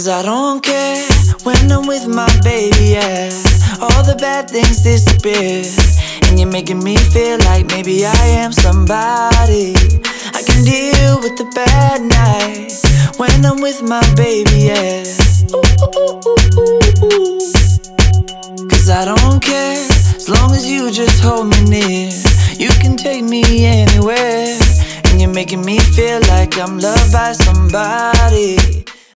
Cause I don't care when I'm with my baby, yeah. All the bad things disappear. And you're making me feel like maybe I am somebody. I can deal with the bad nights when I'm with my baby, yeah. Ooh. Cause I don't care as long as you just hold me near. You can take me anywhere. And you're making me feel like I'm loved by somebody.